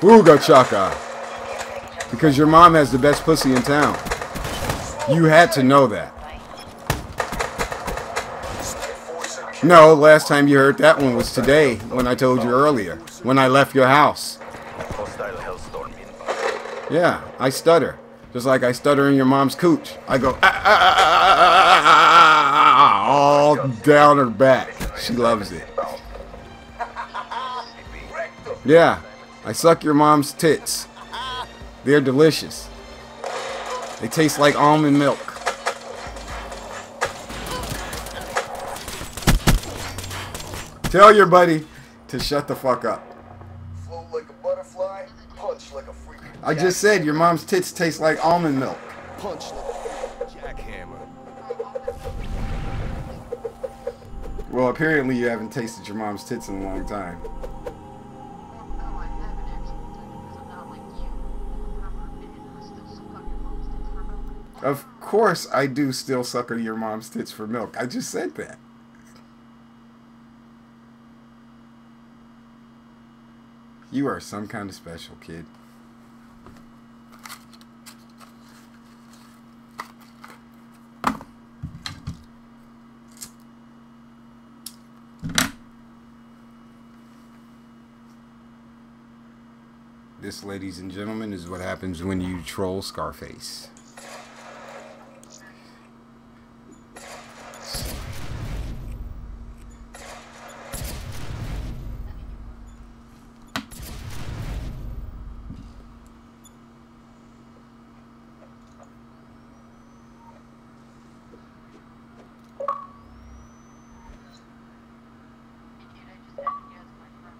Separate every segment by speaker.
Speaker 1: Ooga chaka. Because your mom has the best pussy in town. You had to know that. No, last time you heard that one was today, when I told you earlier, when I left your house. Yeah, I stutter. Just like I stutter in your mom's cooch. I go, "Ah, ah, ah, ah, ah, ah, ah," all down her back. She loves it. Yeah, I suck your mom's tits. They're delicious. They taste like almond milk. Tell your buddy to shut the fuck up.
Speaker 2: Like a butterfly, punch like a freak.
Speaker 1: I just said your mom's tits taste like almond milk.
Speaker 2: punch jackhammer.
Speaker 1: Well, apparently you haven't tasted your mom's tits in a long time. Of course I do still suck on your mom's tits for milk. I just said that. You are some kind of special kid. This, ladies and gentlemen, is what happens when you troll Scarfase.
Speaker 3: Hey, kid, I just added you as my friend.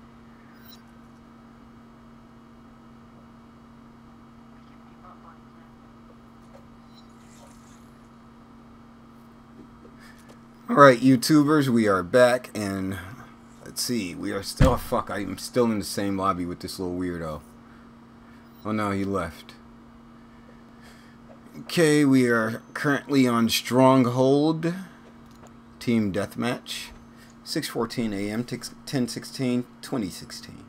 Speaker 3: We can be butt buddies now.
Speaker 1: Alright, YouTubers, we are back, and let's see, we are still, oh, fuck, I'm still in the same lobby with this little weirdo. Oh no, he left. Okay, we are currently on Stronghold Team Deathmatch. 6.14 a.m., 10.16, 2016.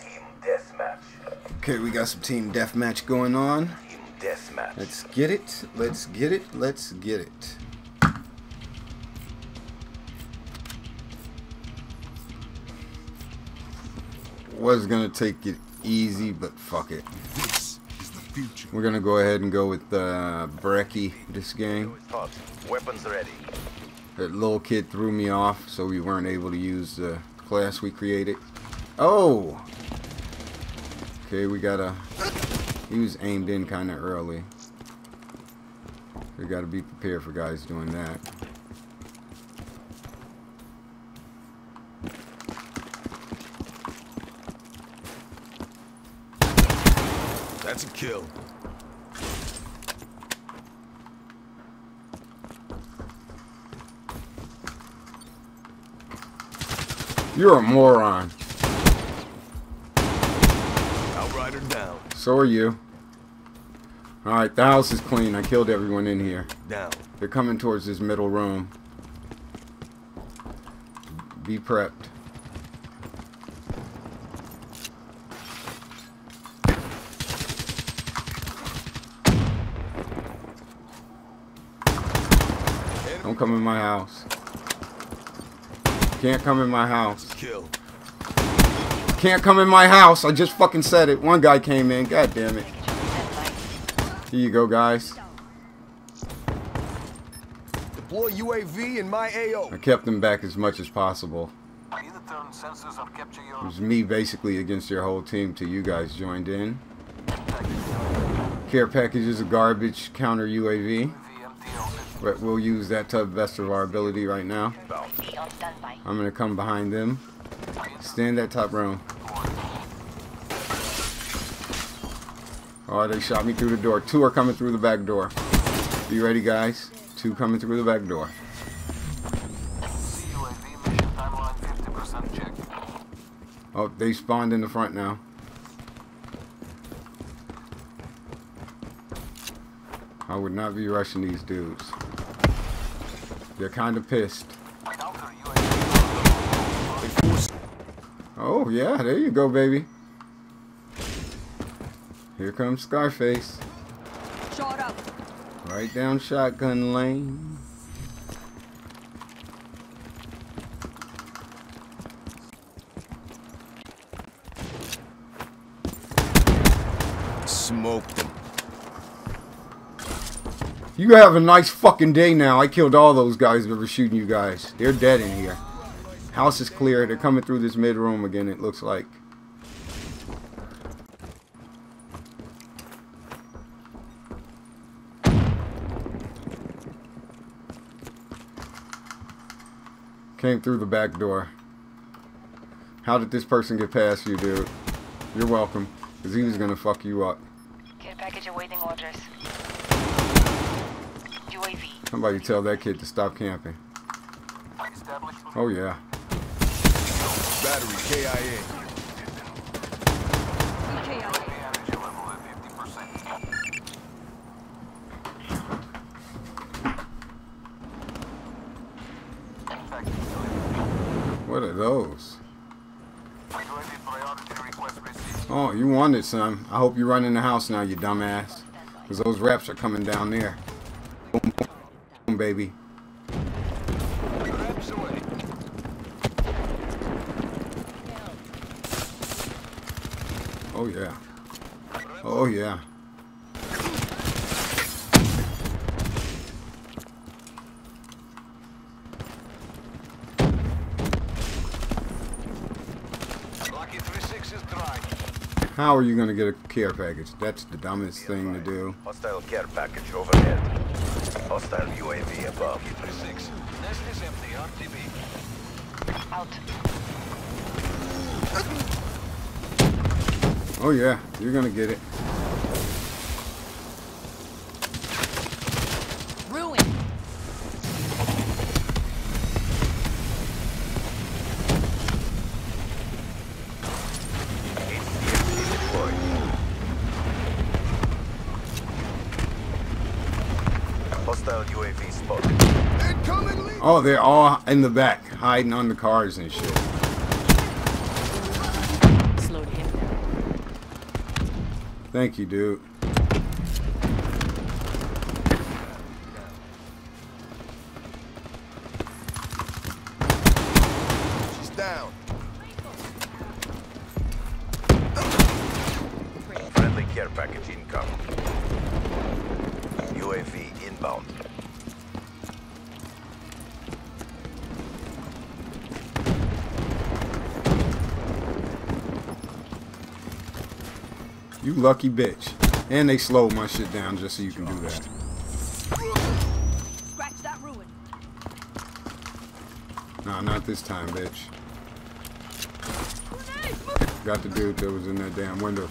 Speaker 4: Team Deathmatch.
Speaker 1: Okay, we got some Team Deathmatch going on.
Speaker 4: Team Deathmatch.
Speaker 1: Let's get it. Let's get it. Let's get it. Was gonna take it easy, but fuck it.
Speaker 2: This is the future.
Speaker 1: We're gonna go ahead and go with uh, Brecci this game.
Speaker 4: Weapons ready.
Speaker 1: That little kid threw me off, so we weren't able to use the class we created. Oh! Okay, we gotta... He was aimed in kind of early. We gotta be prepared for guys doing that.
Speaker 2: That's a kill.
Speaker 1: You're a moron. So are you. Alright, the house is clean. I killed everyone in here.
Speaker 2: Down.
Speaker 1: They're coming towards this middle room. Be prepped. Don't come in my house. Can't come in my house.
Speaker 2: Kill.
Speaker 1: Can't come in my house. I just fucking said it. One guy came in. God damn it. Here you go, guys.
Speaker 2: Deploy UAV in my AO.
Speaker 1: I kept them back as much as possible. It was me basically against your whole team till you guys joined in. Care packages of garbage counter UAV. But we'll use that to the best of our ability right now. I'm gonna come behind them. Stand that top room. Oh, they shot me through the door. Two are coming through the back door. Be ready, guys. Two coming through the back door.
Speaker 5: CUAV mission timeline 50% check.
Speaker 1: Oh, they spawned in the front now. I would not be rushing these dudes. They're kind of pissed. Oh, yeah, there you go, baby. Here comes Scarfase.
Speaker 6: Shot up.
Speaker 1: Right down shotgun lane.
Speaker 2: Smoked them.
Speaker 1: You have a nice fucking day now. I killed all those guys that were shooting you guys. They're dead in here. House is clear. They're coming through this mid room again, it looks like. Came through the back door. How did this person get past you, dude? You're welcome. Because he was going to fuck you up.
Speaker 7: Care package awaiting orders. UAV.
Speaker 1: Somebody tell that kid to stop camping. Oh, yeah.
Speaker 2: Battery KIA.
Speaker 6: EKIA.
Speaker 5: Energy level at 50%. Package
Speaker 1: What are those?
Speaker 5: UAV priority request received.
Speaker 1: Oh, you it, son. I hope you run in the house now, you dumbass. Because those reps are coming down there. Boom, boom, baby. Oh, yeah. Oh, yeah.
Speaker 5: Lucky 3-6 is dry.
Speaker 1: How are you going to get a care package? That's the dumbest thing to do.
Speaker 4: Hostile care package overhead. Hostile UAV above.
Speaker 5: 3-6. Nest is empty. RTB.
Speaker 7: Out.
Speaker 1: Oh, yeah. You're going to get it.
Speaker 6: Ruin.
Speaker 4: HCXD deployed. Hostile UAV spotted.
Speaker 2: Incoming lead.
Speaker 1: Oh, they're all in the back, hiding on the cars and shit.
Speaker 6: Slowed him down.
Speaker 1: Thank you, dude. You lucky bitch. And they slowed my shit down just so you can do that.
Speaker 6: Scratch that ruin.
Speaker 1: Nah, not this time, bitch. Got the dude that was in that damn window.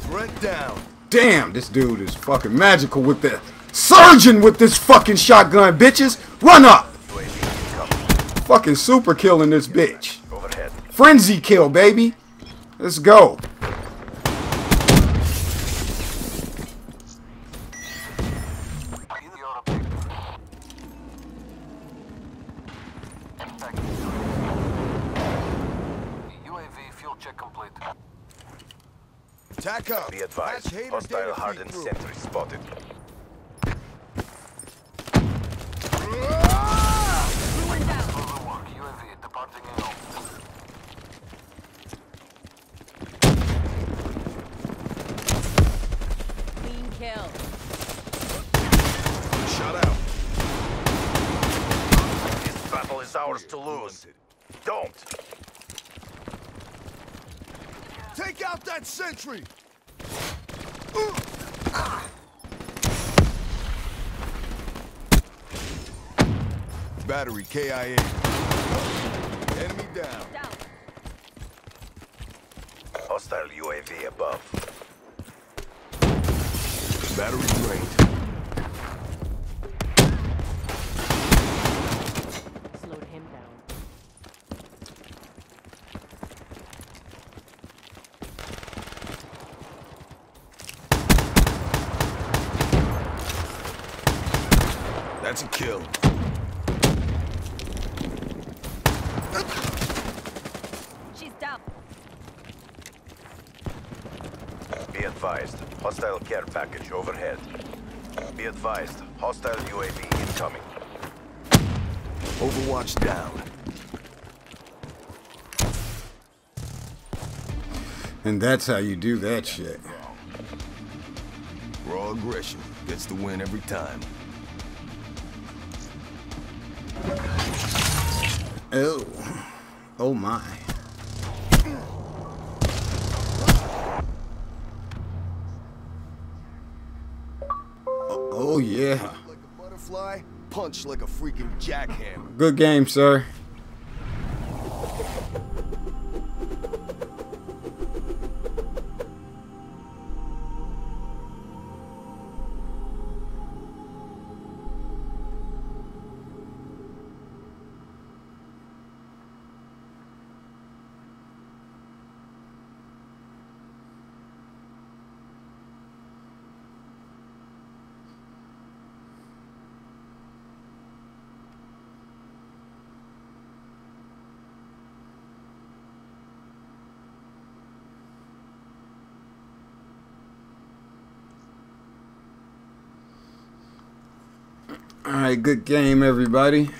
Speaker 2: Threat down.
Speaker 1: Damn, this dude is fucking magical with the surgeon with this fucking shotgun, bitches. Run up. Fucking super killing this bitch.
Speaker 4: Overhead.
Speaker 1: Frenzy kill, baby. Let's go.
Speaker 5: In your objective. Package UAV fuel check complete.
Speaker 2: Tack up.
Speaker 4: Be advised. Hostile hardened sentry spotted.
Speaker 6: Ruin down.
Speaker 5: Further work. UAV departing AO.
Speaker 6: Clean kill.
Speaker 2: Shut out.
Speaker 4: This battle is ours to lose. Don't.
Speaker 2: Take out that sentry. Battery KIA. Enemy down.
Speaker 6: Down.
Speaker 4: Hostile UAV above.
Speaker 2: Battery drained.
Speaker 6: Slowed him down.
Speaker 2: That's a kill.
Speaker 6: She's down.
Speaker 4: Be advised. Hostile care package overhead. Be advised. Hostile UAV incoming.
Speaker 2: Overwatch down.
Speaker 1: And that's how you do that shit.
Speaker 2: Raw aggression gets the win every time.
Speaker 1: Oh. Oh my. Oh, oh yeah.
Speaker 2: Like a butterfly, punch like a freaking jackhammer.
Speaker 1: Good game, sir. All right, good game, everybody.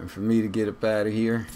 Speaker 1: And for me to get up out of here.